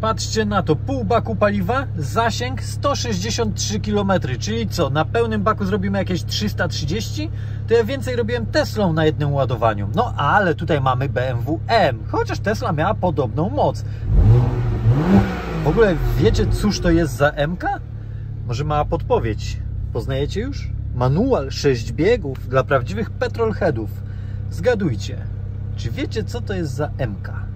Patrzcie na to, pół baku paliwa, zasięg 163 km, czyli co, na pełnym baku zrobimy jakieś 330? To ja więcej robiłem Teslą na jednym ładowaniu. No ale tutaj mamy BMW M, chociaż Tesla miała podobną moc. W ogóle wiecie, cóż to jest za MK? Może mała podpowiedź. Poznajecie już? Manual 6 biegów dla prawdziwych petrolheadów. Zgadujcie, czy wiecie, co to jest za MK?